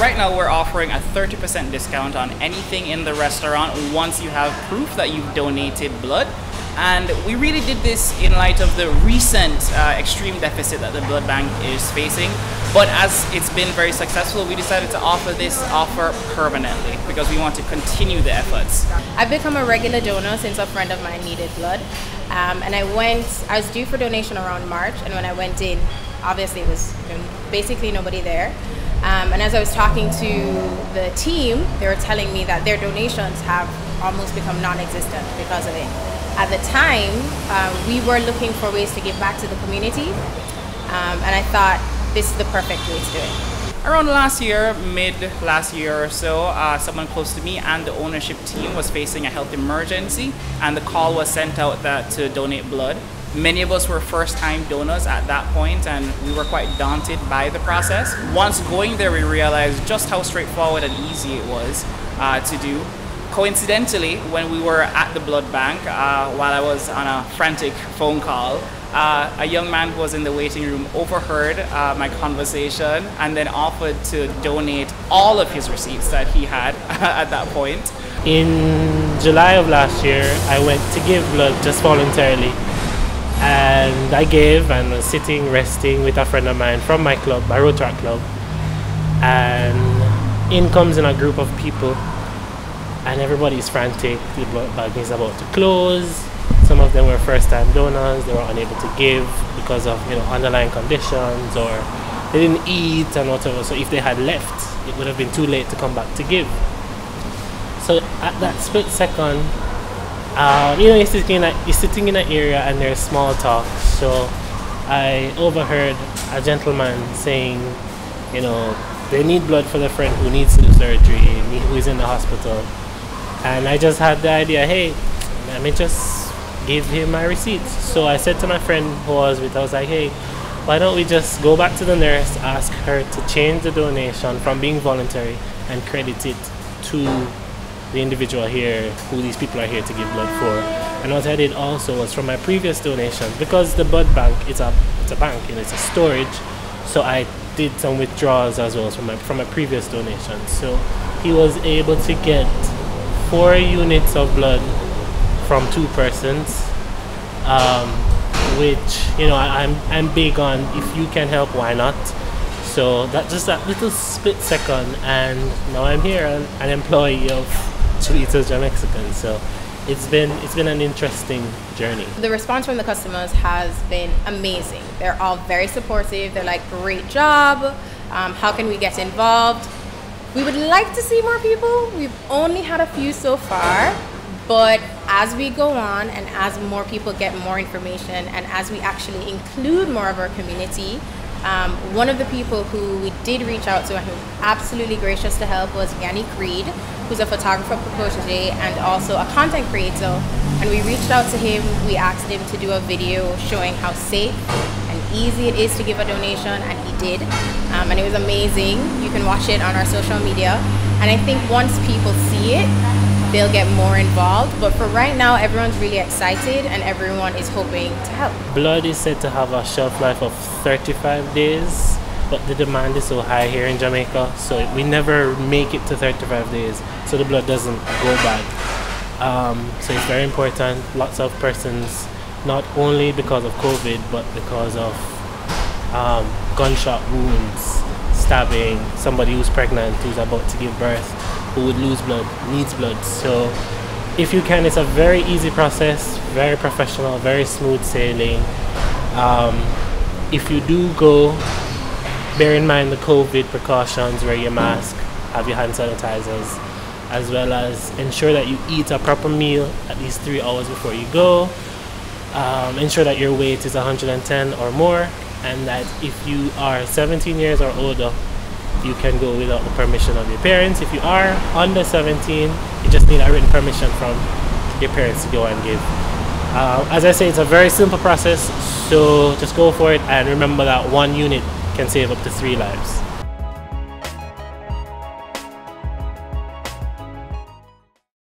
right now we're offering a 30% discount on anything in the restaurant once you have proof that you've donated blood. And we really did this in light of the recent uh, extreme deficit that the blood bank is facing. But as it's been very successful, we decided to offer this offer permanently because we want to continue the efforts. I've become a regular donor since a friend of mine needed blood. Um, and I went, I was due for donation around March, and when I went in, obviously it was basically nobody there. Um, and as I was talking to the team, they were telling me that their donations have almost become non existent because of it at the time, um, we were looking for ways to give back to the community, um, and I thought this is the perfect way to do it. Around last year, mid last year or so, uh, someone close to me and the ownership team was facing a health emergency, and the call was sent out that to donate blood. Many of us were first time donors at that point, and we were quite daunted by the process. Once going there, we realized just how straightforward and easy it was uh, to do coincidentally, when we were at the blood bank, uh, while I was on a frantic phone call, uh, a young man who was in the waiting room overheard uh, my conversation and then offered to donate all of his receipts that he had at that point. In July of last year, I went to give blood just voluntarily. And I gave and was sitting, resting with a friend of mine from my club, my Rotaract club. And in comes in a group of people and everybody's frantic. The bank is about to close. Some of them were first-time donors. They were unable to give because of you know underlying conditions or they didn't eat and whatever. So if they had left, it would have been too late to come back to give. So at that split second, uh, you know, you're sitting in a, you're sitting in an area and there's small talk. So I overheard a gentleman saying, you know, they need blood for their friend who needs surgery, who is in the hospital and I just had the idea, hey, let me just give him my receipt. So I said to my friend who was with, I was like, hey, why don't we just go back to the nurse, ask her to change the donation from being voluntary and credit it to the individual here who these people are here to give blood for. And what I did also was from my previous donations, because the blood bank is a it's a bank and it's a storage, so I did some withdrawals as well from my from my previous donations. So he was able to get four units of blood from two persons, um, which you know I, am I'm, I'm big on. If you can help, why not? So that just that little split second, and now I'm here, an, an employee of Chilitos JaMexican. So it's been it's been an interesting journey. The response from the customers has been amazing. They're all very supportive. They're like, "Great job! Um, how can we get involved?" We would like to see more people. We've only had a few so far, but as we go on and as more people get more information and as we actually include more of our community, um, one of the people who we did reach out to and who was absolutely gracious to help was Yanni Creed, who's a photographer protege and also a content creator. And we reached out to him, we asked him to do a video showing how safe and easy it is to give a donation, and he did. Um, and it was amazing. You can watch it on our social media. And I think once people see it, they'll get more involved. But for right now, everyone's really excited and everyone is hoping to help. Blood is said to have a shelf life of 35 days, but the demand is so high here in Jamaica, so we never make it to 35 days, so the blood doesn't go bad. Um, so it's very important. Lots of persons not only because of COVID, but because of um, gunshot wounds, stabbing, somebody who's pregnant, who's about to give birth, who would lose blood, needs blood. So if you can, it's a very easy process, very professional, very smooth sailing. Um, if you do go, bear in mind the COVID precautions, wear your mask, have your hand sanitizers, as well as ensure that you eat a proper meal at least three hours before you go um, ensure that your weight is 110 or more, and that if you are 17 years or older, you can go without the permission of your parents. If you are under 17, you just need a written permission from your parents to go and give. Uh, as I say, it's a very simple process, so just go for it and remember that one unit can save up to three lives.